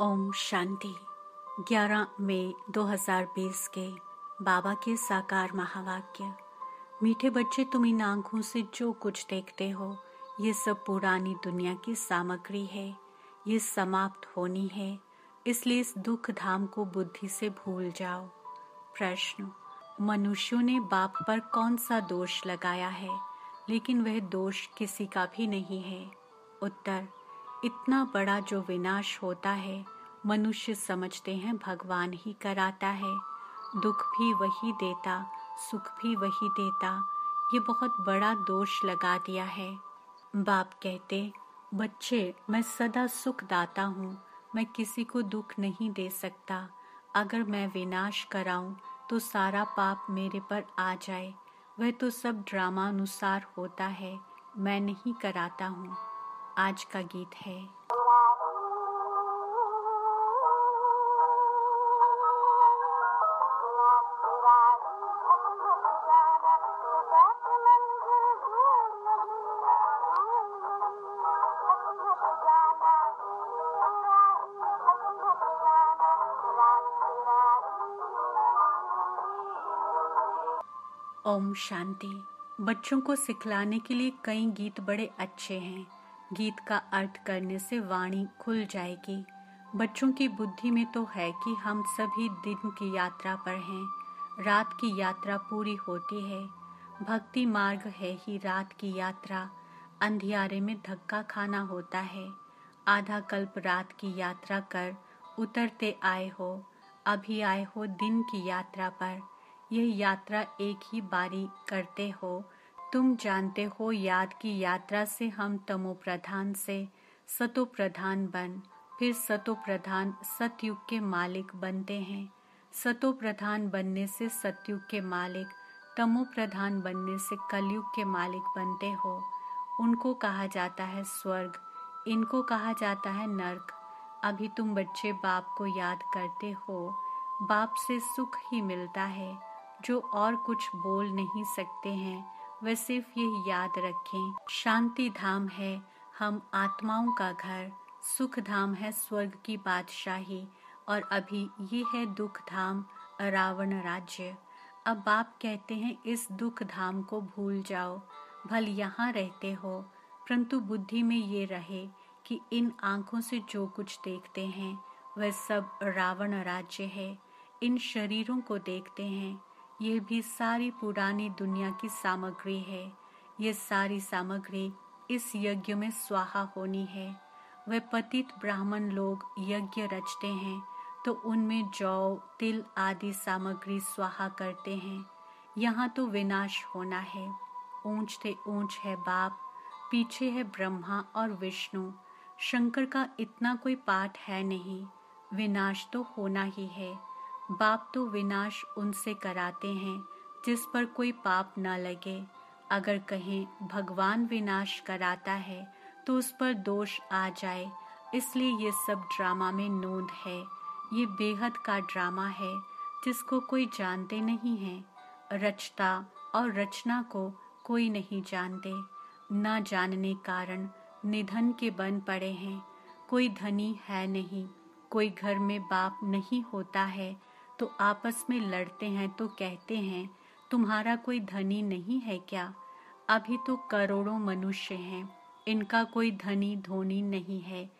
ओम शांति। 11 मई 2020 के बाबा के साकार महावाक्य। मीठे बच्चे, तुम इन आँखों से जो कुछ देखते हो, ये सब पुरानी दुनिया की सामग्री है। ये समाप्त होनी है, इसलिए इस दुख धाम को बुद्धि से भूल जाओ। प्रश्न, मनुष्यों ने बाप पर कौन सा दोष लगाया है? लेकिन वह दोष किसी का भी नहीं है। उत्तर इतना बड़ा जो विनाश होता है, मनुष्य समझते हैं भगवान ही कराता है। दुख भी वही देता, सुख भी वही देता, ये बहुत बड़ा दोष लगा दिया है। बाप कहते, बच्चे, मैं सदा सुख दाता हूँ, मैं किसी को दुख नहीं दे सकता। अगर मैं विनाश कराऊं तो सारा पाप मेरे पर आ जाए। वह तो सब ड्रामा अनुसार होता है, मैं नहीं कराता हूँ। आज का गीत है। ओम शांति। बच्चों को सिखलाने के लिए कई गीत बड़े अच्छे हैं। गीत का अर्थ करने से वाणी खुल जाएगी। बच्चों की बुद्धि में तो है कि हम सभी दिन की यात्रा पर हैं। रात की यात्रा पूरी होती है। भक्ति मार्ग है ही रात की यात्रा। अंधियारे में धक्का खाना होता है। आधा कल्प रात की यात्रा कर उतरते आए हो। अभी आए हो दिन की यात्रा पर। यह यात्रा एक ही बारी करते हो। तुम जानते हो याद की यात्रा से हम तमो प्रधान से सतो प्रधान बन, फिर सतो प्रधान सतयुग के मालिक बनते हैं। सतो प्रधान बनने से सतयुग के मालिक तमो प्रधान बनने से कलयुग के मालिक बनते हो। उनको कहा जाता है स्वर्ग, इनको कहा जाता है नर्क। अभी तुम बच्चे बाप को याद करते हो। बाप से सुख ही मिलता है, जो और कुछ बोल नहीं सकते हैं। वह सिर्फ़ ये याद रखें। शांति धाम है, हम आत्माओं का घर, सुख धाम है स्वर्ग की बादशाही, और अभी ये है दुख धाम, रावण राज्य। अब बाप कहते हैं, इस दुख धाम को भूल जाओ। भल यहाँ रहते हो, परंतु बुद्धि में ये रहे कि इन आँखों से जो कुछ देखते हैं, वह सब रावण राज्य है। इन शरीरों को देखते हैं ये भी सारी पुरानी दुनिया की सामग्री है। ये सारी सामग्री इस यज्ञ में स्वाहा होनी है। वे पतित ब्राह्मण लोग यज्ञ रचते हैं तो उनमें जौ, तिल आदि सामग्री स्वाहा करते हैं। यहाँ तो विनाश होना है। ऊंच से ऊंच है बाप, पीछे है ब्रह्मा और विष्णु। शंकर का इतना कोई पाठ है नहीं। विनाश तो होना ही है। बाप तो विनाश उनसे कराते हैं, जिस पर कोई पाप न लगे। अगर कहें, भगवान विनाश कराता है तो उस पर दोष आ जाए। इसलिए ये सब ड्रामा में नोंद है। ये बेहद का ड्रामा है, जिसको कोई जानते नहीं है। रचता और रचना को कोई नहीं जानते। न जानने कारण निधन के बन पड़े हैं। कोई धनी है नहीं, कोई घर में बाप नहीं होता है तो आपस में लड़ते हैं तो कहते हैं, तुम्हारा कोई धनी नहीं है क्या? अभी तो करोड़ों मनुष्य हैं। इनका कोई धनी धोनी नहीं है।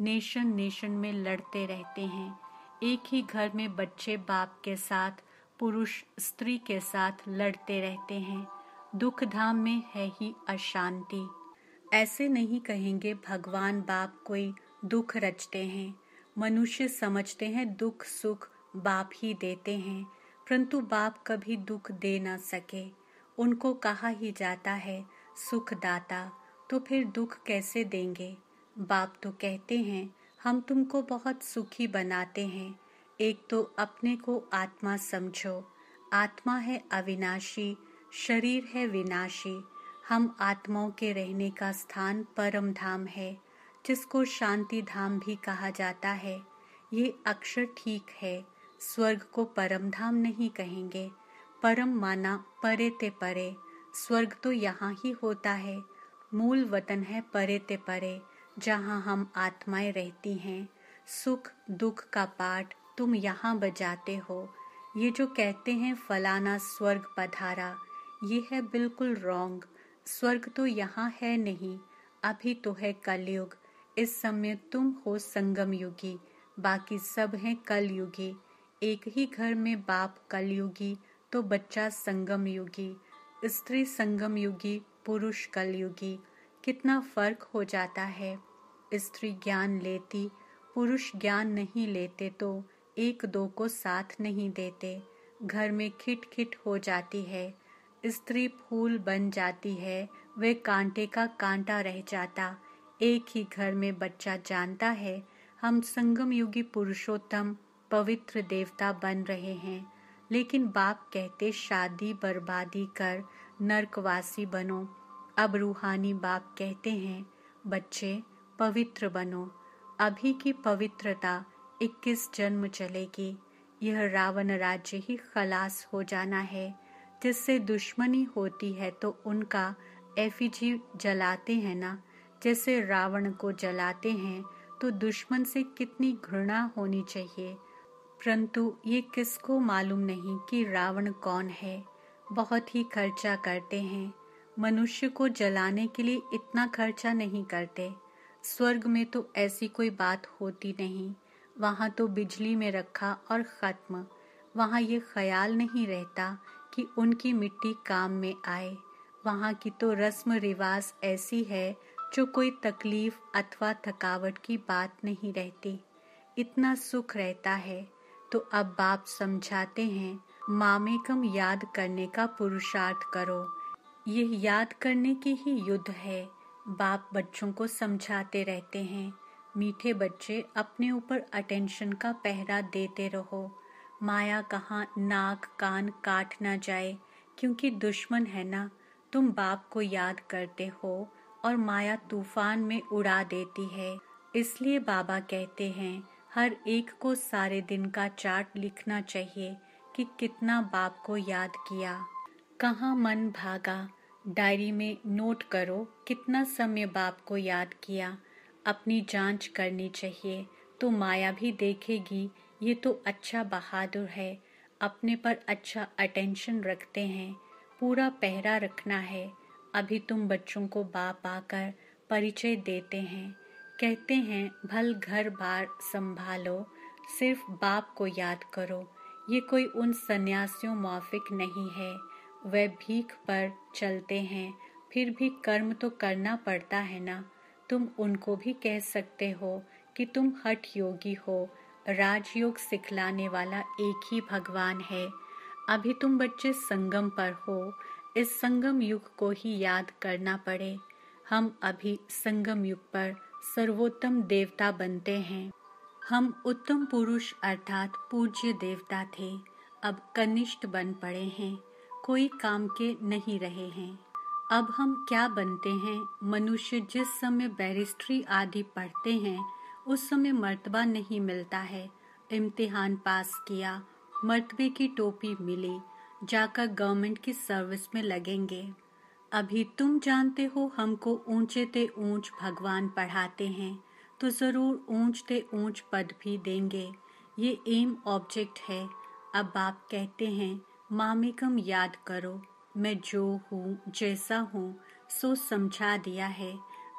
नेशन नेशन में लड़ते रहते हैं। एक ही घर में बच्चे बाप के साथ, पुरुष स्त्री के साथ लड़ते रहते हैं। दुख धाम में है ही अशांति। ऐसे नहीं कहेंगे भगवान बाप कोई दुख रचते हैं। मनुष्य समझते हैं दुख सुख बाप ही देते हैं, परंतु बाप कभी दुख दे न सके। उनको कहा ही जाता है सुख दाता तो फिर दुख कैसे देंगे? बाप तो कहते हैं, हम तुमको बहुत सुखी बनाते हैं। एक तो अपने को आत्मा समझो। आत्मा है अविनाशी, शरीर है विनाशी। हम आत्माओं के रहने का स्थान परम धाम है, जिसको शांति धाम भी कहा जाता है। ये अक्षर ठीक है स्वर्ग को परम धाम नहीं कहेंगे। परम माना परे ते परे। स्वर्ग तो यहाँ ही होता है। मूल वतन है परे ते परे, जहाँ हम आत्माएँ रहती हैं। सुख दुख का पाठ तुम यहाँ बजाते हो। ये जो कहते हैं फलाना स्वर्ग पधारा, ये है बिल्कुल रॉन्ग। स्वर्ग तो यहाँ है नहीं, अभी तो है कलयुग। इस समय तुम हो संगम युगी, बाकी सब हैं कलयुगी। एक ही घर में बाप कलयुगी तो बच्चा संगम युगी स्त्री संगम युगी पुरुष कलयुगी। कितना फ़र्क हो जाता है? स्त्री ज्ञान लेती, पुरुष ज्ञान नहीं लेते तो एक दो को साथ नहीं देते। घर में खिट खिट हो जाती है, स्त्री फूल बन जाती है, वे कांटे का कांटा रह जाता। एक ही घर में बच्चा जानता है, हम संगम युगी पुरुषोत्तम पवित्र देवता बन रहे हैं। लेकिन बाप कहते, शादी बर्बादी कर, नरकवासी बनो। अब रूहानी बाप कहते हैं, बच्चे, पवित्र बनो। अभी की पवित्रता 21 जन्म चलेगी। यह रावण राज्य ही खलास हो जाना है। जिससे दुश्मनी होती है तो उनका एफिजी जलाते हैं ना? जैसे रावण को जलाते हैं तो दुश्मन से कितनी घृणा होनी चाहिए? परंतु ये किसको मालूम नहीं कि रावण कौन है? बहुत ही खर्चा करते हैं। मनुष्य को जलाने के लिए इतना खर्चा नहीं करते। स्वर्ग में तो ऐसी कोई बात होती नहीं। वहाँ तो बिजली में रखा और ख़त्म। वहाँ ये ख्याल नहीं रहता कि उनकी मिट्टी काम में आए। वहाँ की तो रस्म रिवाज ऐसी है जो कोई तकलीफ़ अथवा थकावट की बात नहीं रहती। इतना सुख रहता है। तो अब बाप समझाते हैं, मामेकम याद करने का पुरुषार्थ करो। यह याद करने की ही युद्ध है। बाप बच्चों को समझाते रहते हैं। मीठे बच्चे अपने ऊपर अटेंशन का पहरा देते रहो। माया कहाँ नाक कान काट ना जाए, क्योंकि दुश्मन है ना। तुम बाप को याद करते हो और माया तूफ़ान में उड़ा देती है। इसलिए बाबा कहते हैं हर एक को सारे दिन का चार्ट लिखना चाहिए कि कितना बाप को याद किया। कहाँ मन भागा? डायरी में नोट करो कितना समय बाप को याद किया। अपनी जाँच करनी चाहिए तो माया भी देखेगी, ये तो अच्छा बहादुर है। अपने पर अच्छा अटेंशन रखते हैं, पूरा पहरा रखना है। अभी तुम बच्चों को बाप आकर परिचय देते हैं। कहते हैं, भल घर बार संभालो, सिर्फ़ बाप को याद करो। ये कोई उन सन्यासियों माफिक नहीं है। वह भीख पर चलते हैं। फिर भी कर्म तो करना पड़ता है ना। तुम उनको भी कह सकते हो कि तुम हठ योगी हो। राजयोग सिखलाने वाला एक ही भगवान है। अभी तुम बच्चे संगम पर हो। इस संगम युग को ही याद करना पड़े। हम अभी संगम युग पर सर्वोत्तम देवता बनते हैं। हम उत्तम पुरुष अर्थात पूज्य देवता थे। अब कनिष्ठ बन पड़े हैं। कोई काम के नहीं रहे हैं। अब हम क्या बनते हैं? मनुष्य जिस समय बैरिस्ट्री आदि पढ़ते हैं, उस समय मर्तबा नहीं मिलता है। इम्तिहान पास किया, मर्तबे की टोपी मिली, जाकर गवर्नमेंट की सर्विस में लगेंगे। अभी तुम जानते हो हमको ऊँचे ते ऊंच भगवान पढ़ाते हैं तो ज़रूर ऊंच ते ऊंच पद भी देंगे। ये एम ऑब्जेक्ट है। अब आप कहते हैं मामिकम याद करो, मैं जो हूँ, जैसा हूँ, सो समझा दिया है।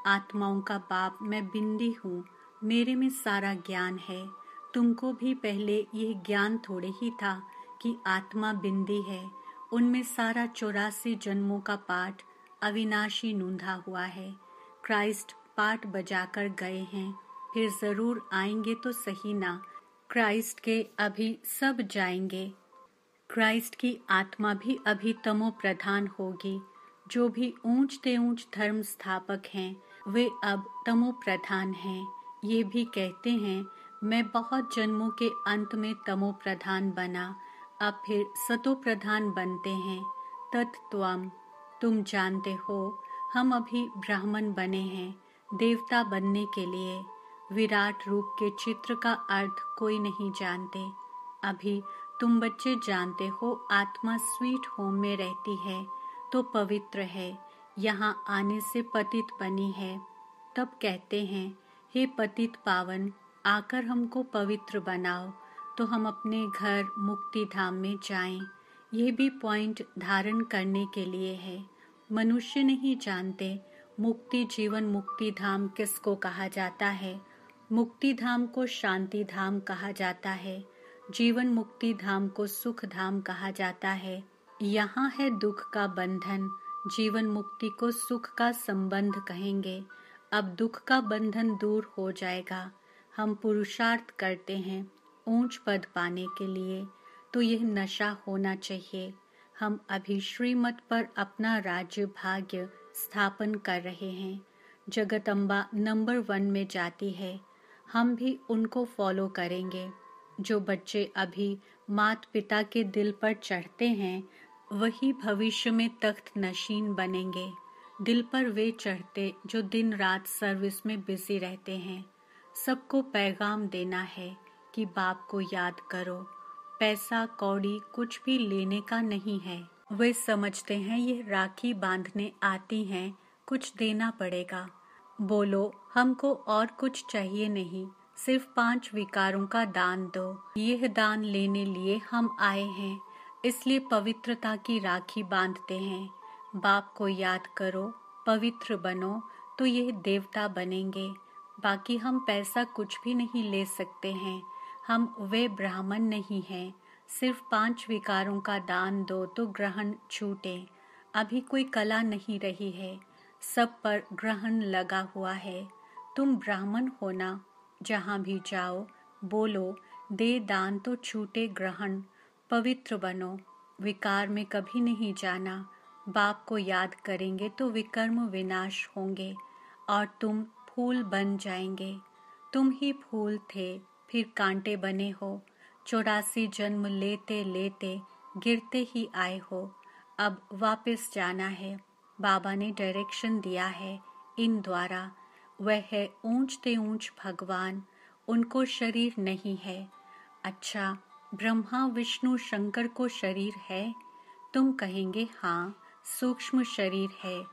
आत्माओं का बाप मैं बिंदी हूँ, मेरे में सारा ज्ञान है। तुमको भी पहले यह ज्ञान थोड़े ही था कि आत्मा बिंदी है। उनमें सारा चौरासी जन्मों का पाठ अविनाशी नूंधा हुआ है। क्राइस्ट पाठ बजाकर गए हैं, फिर ज़रूर आएँगे तो सही ना। क्राइस्ट के अभी सब जाएँगे। क्राइस्ट की आत्मा भी अभी तमो प्रधान होगी। जो भी ऊंचते ऊंच धर्म स्थापक हैं, वे अब तमो प्रधान हैं। ये भी कहते हैं, मैं बहुत जन्मों के अंत में तमो प्रधान बना अब फिर सतो प्रधान बनते हैं। तत्वम तुम जानते हो, हम अभी ब्राह्मण बने हैं, देवता बनने के लिए। विराट रूप के चित्र का अर्थ कोई नहीं जानते। अभी तुम बच्चे जानते हो, आत्मा स्वीट होम में रहती है तो पवित्र है, यहाँ आने से पतित बनी है। तब कहते हैं, हे पतित पावन, आकर हमको पवित्र बनाओ तो हम अपने घर मुक्ति धाम में जाएँ। ये भी पॉइंट धारण करने के लिए है। मनुष्य नहीं जानते मुक्ति जीवन मुक्ति धाम किसको कहा जाता है। मुक्ति धाम को शांति धाम कहा जाता है। जीवन मुक्ति धाम को सुख धाम कहा जाता है। यहाँ है दुख का बंधन। जीवन मुक्ति को सुख का संबंध कहेंगे। अब दुख का बंधन दूर हो जाएगा। हम पुरुषार्थ करते हैं। ऊंच पद पाने के लिए तो यह नशा होना चाहिए। हम अभी श्रीमत पर अपना राज्य भाग्य स्थापन कर रहे हैं। जगतम्बा नंबर वन में जाती है। हम भी उनको फॉलो करेंगे। जो बच्चे अभी मात पिता के दिल पर चढ़ते हैं, वही भविष्य में तख्त नशीन बनेंगे। दिल पर वे चढ़ते जो दिन रात सर्विस में बिज़ी रहते हैं। सबको पैगाम देना है। कि बाप को याद करो। पैसा, कौड़ी कुछ भी लेने का नहीं है। वे समझते हैं ये राखी बांधने आती हैं, कुछ देना पड़ेगा। बोलो, हमको और कुछ चाहिए नहीं। सिर्फ़ पाँच विकारों का दान दो। यह दान लेने लिए हम आए हैं। इसलिए पवित्रता की राखी बांधते हैं। बाप को याद करो, पवित्र बनो तो यह देवता बनेंगे। बाकी हम पैसा कुछ भी नहीं ले सकते हैं। हम वे ब्राह्मण नहीं हैं। सिर्फ़ पाँच विकारों का दान दो तो ग्रहण छूटे। अभी कोई कला नहीं रही है। सब पर ग्रहण लगा हुआ है। तुम ब्राह्मण होना जहाँ भी जाओ, बोलो, दे दान तो छूटे ग्रहण। पवित्र बनो। विकार में कभी नहीं जाना। बाप को याद करेंगे तो विकर्म विनाश होंगे और तुम फूल बन जाएँगे। तुम ही फूल थे। फिर कांटे बने हो। चौरासी जन्म लेते लेते गिरते ही आए हो। अब वापस जाना है। बाबा ने डायरेक्शन दिया है इन द्वारा। वह है ऊंचते ऊंच भगवान। उनको शरीर नहीं है। अच्छा ब्रह्मा, विष्णु, शंकर को शरीर है? तुम कहेंगे हाँ सूक्ष्म शरीर है।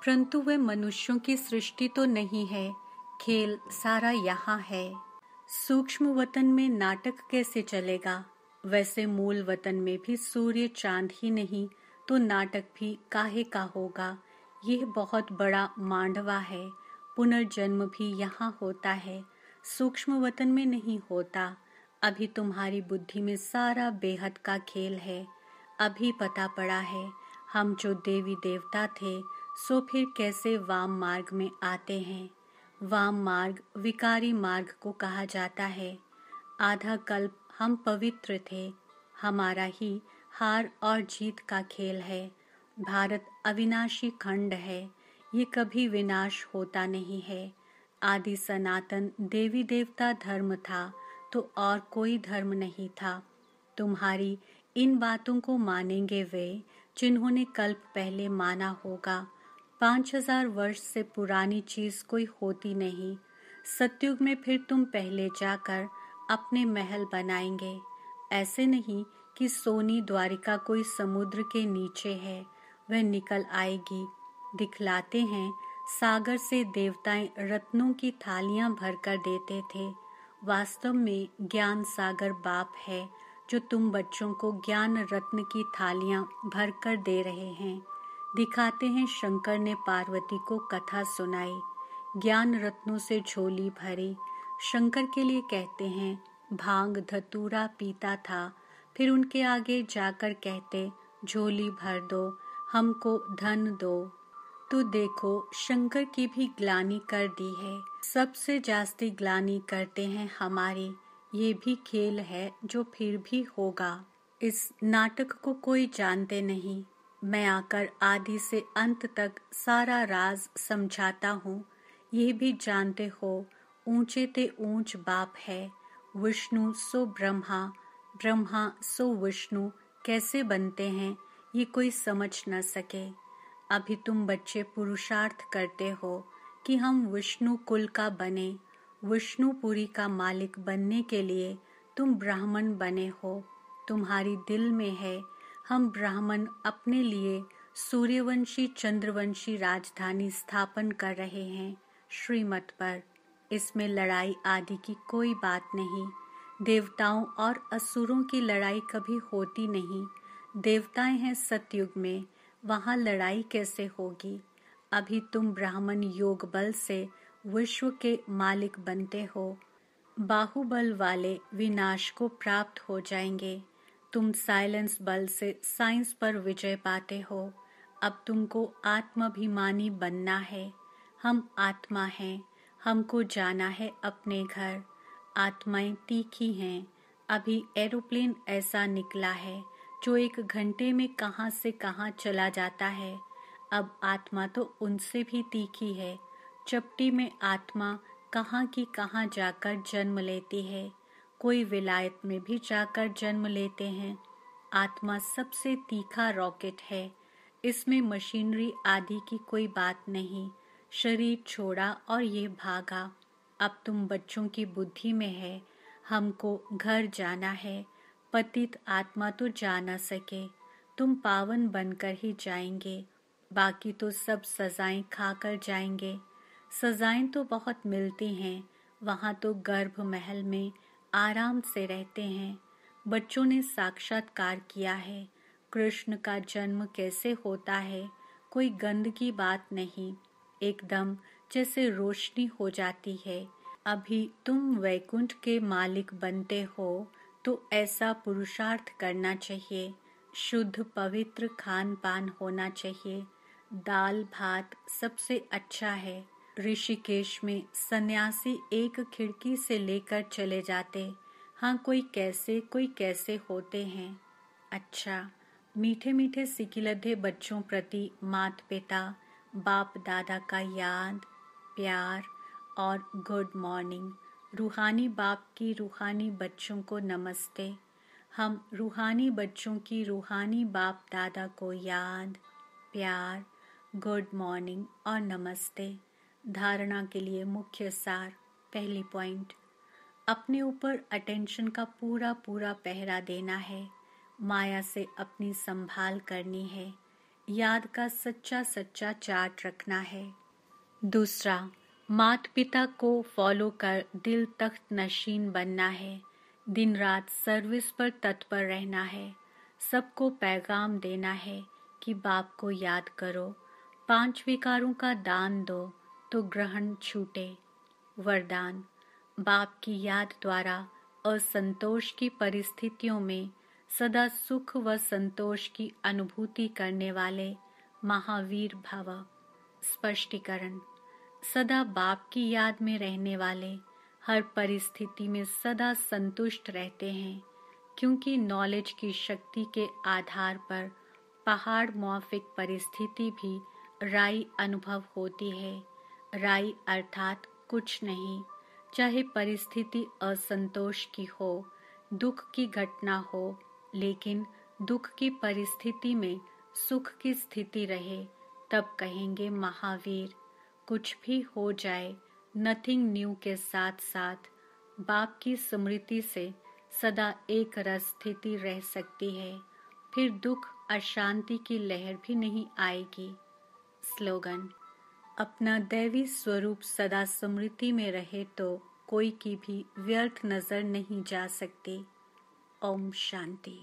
परंतु वह मनुष्यों की सृष्टि तो नहीं है। खेल सारा यहाँ है। सूक्ष्म वतन में नाटक कैसे चलेगा? वैसे मूल वतन में भी सूर्य चाँद ही नहीं तो नाटक भी काहे का होगा? यह बहुत बड़ा मांडवा है। पुनर्जन्म भी यहाँ होता है। सूक्ष्म वतन में नहीं होता। अभी तुम्हारी बुद्धि में सारा बेहद का खेल है। अभी पता पड़ा है, हम जो देवी देवता थे, सो फिर कैसे वाम मार्ग में आते हैं? वाम मार्ग, विकारी मार्ग को कहा जाता है। आधा कल्प हम पवित्र थे, हमारा ही हार और जीत का खेल है। भारत अविनाशी खंड है, ये कभी विनाश होता नहीं है। आदि सनातन देवी देवता धर्म था तो और कोई धर्म नहीं था। तुम्हारी इन बातों को मानेंगे वे, जिन्होंने कल्प पहले माना होगा। पाँच हज़ार वर्ष से पुरानी चीज़ कोई होती नहीं। सत्युग में फिर तुम पहले जाकर अपने महल बनाएँगे। ऐसे नहीं कि सोनी द्वारिका कोई समुद्र के नीचे है। वह निकल आएगी। दिखलाते हैं सागर से देवताएँ रत्नों की थालियाँ भरकर देते थे। वास्तव में ज्ञान सागर बाप है जो तुम बच्चों को ज्ञान रत्न की थालियाँ भरकर दे रहे हैं। दिखाते हैं शंकर ने पार्वती को कथा सुनाई। ज्ञान रत्नों से झोली भरी। शंकर के लिए कहते हैं, भाँग धतूरा पीता था। फिर उनके आगे जाकर कहते, झोली भर दो, हमको धन दो। तो देखो, शंकर की भी ग्लानी कर दी है। सबसे जास्ती ग्लानी करते हैं हमारी। ये भी खेल है जो फिर भी होगा। इस नाटक को कोई जानते नहीं। मैं आकर आदि से अंत तक सारा राज समझाता हूँ। ये भी जानते हो, ऊँचे ते ऊंच बाप है। विष्णु सो ब्रह्मा ब्रह्मा सो विष्णु, कैसे बनते हैं, ये कोई समझ न सके। अभी तुम बच्चे पुरुषार्थ करते हो कि हम विष्णु कुल का बने विष्णुपुरी का मालिक बनने के लिए तुम ब्राह्मण बने हो। तुम्हारी दिल में है हम ब्राह्मण अपने लिए सूर्यवंशी, चंद्रवंशी राजधानी स्थापन कर रहे हैं। श्रीमत पर इसमें लड़ाई आदि की कोई बात नहीं। देवताओं और असुरों की लड़ाई कभी होती नहीं। देवताएँ हैं सतयुग में, वहाँ लड़ाई कैसे होगी? अभी तुम ब्राह्मण योग बल से विश्व के मालिक बनते हो। बाहुबल वाले विनाश को प्राप्त हो जाएँगे। तुम साइलेंस बल से साइंस पर विजय पाते हो। अब तुमको आत्माभिमानी बनना है। हम आत्मा हैं। हमको जाना है अपने घर। आत्माएँ तीखी हैं। अभी एरोप्लेन ऐसा निकला है, जो एक घंटे में कहाँ से कहाँ चला जाता है। अब आत्मा तो उनसे भी तीखी है। चपटी में आत्मा कहाँ की कहाँ जाकर जन्म लेती है। कोई विलायत में भी जाकर जन्म लेते हैं। आत्मा सबसे तीखा रॉकेट है। इसमें मशीनरी आदि की कोई बात नहीं। शरीर छोड़ा और ये भागा। अब तुम बच्चों की बुद्धि में है। हमको घर जाना है। पतित आत्मा तो जा ना सके। तुम पावन बनकर ही जाएँगे। बाकी तो सब सजाएँ खाकर जाएँगे। सजाएँ तो बहुत मिलती हैं। वहाँ तो गर्भ महल में आराम से रहते हैं। बच्चों ने साक्षात्कार किया है। कृष्ण का जन्म कैसे होता है, कोई गंद की बात नहीं। एकदम जैसे रोशनी हो जाती है। अभी तुम वैकुंठ के मालिक बनते हो तो ऐसा पुरुषार्थ करना चाहिए। शुद्ध, पवित्र खान पान होना चाहिए। दाल भात सबसे अच्छा है। ऋषिकेश में सन्यासी एक खिड़की से लेकर चले जाते। हाँ कोई कैसे कोई कैसे होते हैं। अच्छा मीठे मीठे सिकिलधे बच्चों प्रति मात पिता बाप दादा का याद, प्यार और गुड मॉर्निंग। रूहानी बाप की रूहानी बच्चों को नमस्ते। हम रूहानी बच्चों की रूहानी बाप दादा को याद, प्यार, गुड मॉर्निंग और नमस्ते। धारणा के लिए मुख्य सार, पहली पॉइंट अपने ऊपर अटेंशन का पूरा पूरा पहरा देना है। माया से अपनी संभाल करनी है। याद का सच्चा सच्चा चार्ट रखना है। दूसरा मात पिता को फॉलो कर दिल तख्त नशीन बनना है। दिन रात सर्विस पर तत्पर रहना है। सबको पैगाम देना है कि बाप को याद करो। पाँच विकारों का दान दो। तो ग्रहण छूटे। वरदान, बाप की याद द्वारा असंतोष की परिस्थितियों में सदा सुख व संतोष की अनुभूति करने वाले महावीर भाव। स्पष्टीकरण, सदा बाप की याद में रहने वाले हर परिस्थिति में सदा संतुष्ट रहते हैं, क्योंकि नॉलेज की शक्ति के आधार पर पहाड़ मौफिक परिस्थिति भी राई अनुभव होती है। राई अर्थात कुछ नहीं, चाहे परिस्थिति असंतोष की हो, दुख की घटना हो, लेकिन दुख की परिस्थिति में सुख की स्थिति रहे, तब कहेंगे महावीर, कुछ भी हो जाए नथिंग न्यू के साथ साथ बाप की स्मृति से सदा एक रस स्थिति रह सकती है, फिर दुख अशांति की लहर भी नहीं आएगी। स्लोगन अपना दैवी स्वरूप सदा स्मृति में रहे तो कोई की भी व्यर्थ नज़र नहीं जा सकती। ओम शांति।